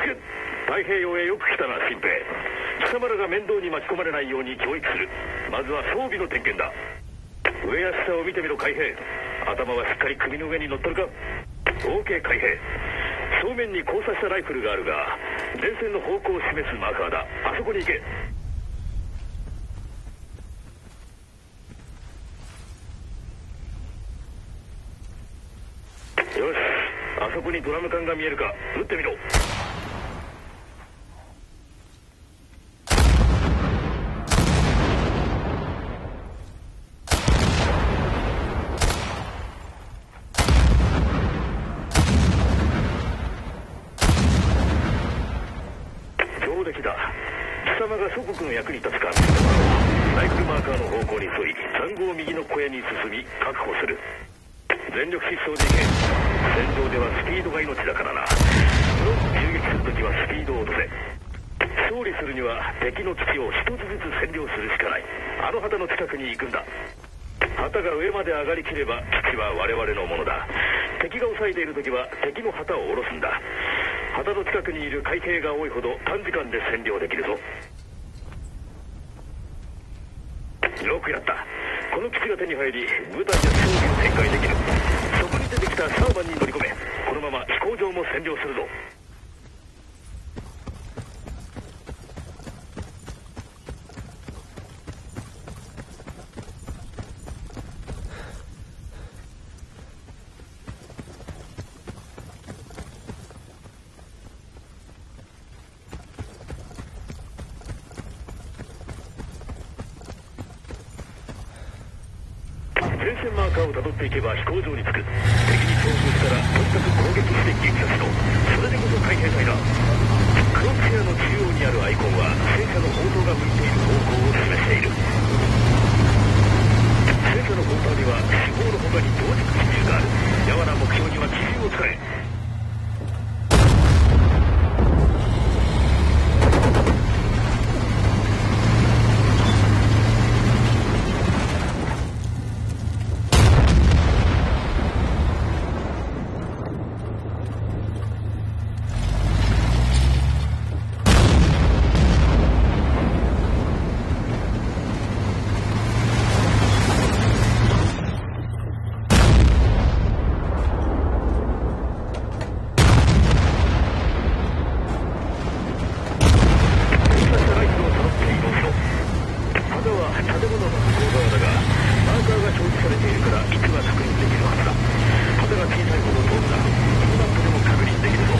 つけ太平洋へよく来たな新兵。貴様らが面倒に巻き込まれないように教育する。まずは装備の点検だ。上や下を見てみろ海兵。頭はしっかり首の上に乗っとるか。OK 海兵。正面に交差したライフルがあるが前線の方向を示すマーカーだ。あそこに行け。よし。あそこにドラム缶が見えるか。撃ってみろ。上出来だ。貴様が祖国の役に立つか。見せてもらおうライフルマーカーの方向に沿い残壕右の小屋に進み確保する。全力疾走で行け。戦場ではスピードが命だからな。ロック銃撃するときはスピードを落とせ。勝利するには敵の基地を一つずつ占領するしかない。あの旗の近くに行くんだ。旗が上まで上がりきれば基地は我々のものだ。敵が抑えている時は敵の旗を下ろすんだ。旗の近くにいる海底が多いほど短時間で占領できるぞ。よくやった。この基地が手に入り部隊や装備を展開できる。そこに出てきたサーバンに乗り込め。このまま飛行場も占領するぞ。前線マーカーをたどっていけば飛行場に着く敵に遭遇したらとにかく攻撃して撃破しろそれでこそ海兵隊だクロスヘアの中央にあるアイコンは戦車の砲塔が向いている方向を示している戦車の砲塔には四方の他に同軸機銃がある矢原目標には機銃を使え交差したライフルをたどって移動しろ旗は建物の向こう側だがマーカーが表示されているから位置は確認できるはずだ。旗が小さいほど遠くだこのマップでも確認できるぞ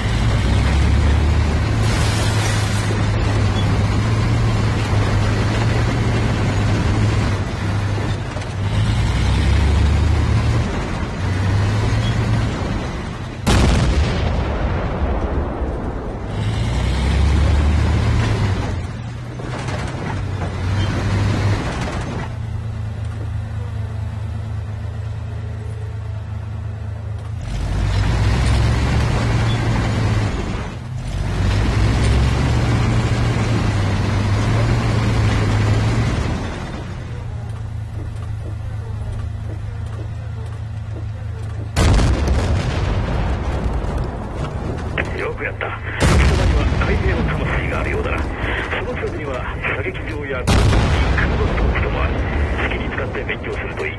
よくやった。貴様には海兵の魂があるようだな。その近くには射撃場や空母のトークともある好きに使って勉強するといい。